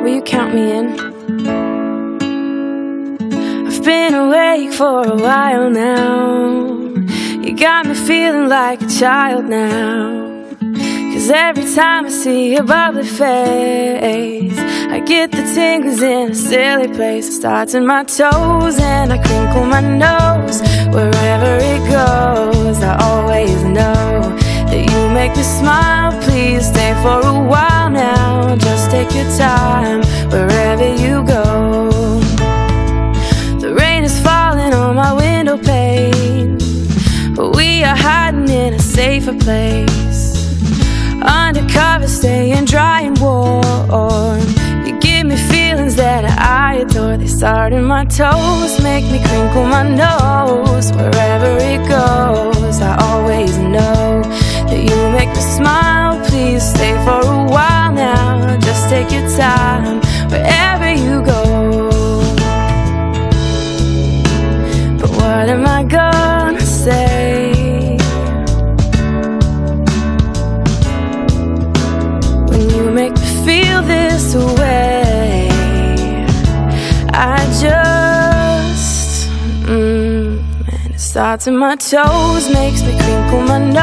Will you count me in? I've been awake for a while now. You got me feeling like a child now. Cause every time I see your bubbly face, I get the tingles in a silly place. It starts in my toes and I smile. Please stay for a while now. Just take your time wherever you go. The rain is falling on my window pane, but we are hiding in a safer place. Undercover, staying dry and warm. You give me feelings that I adore. They start in my toes, make me crinkle my nose. What am I gonna say? when you make me feel this way. I just, mm, and it starts in my toes, makes me crinkle my nose.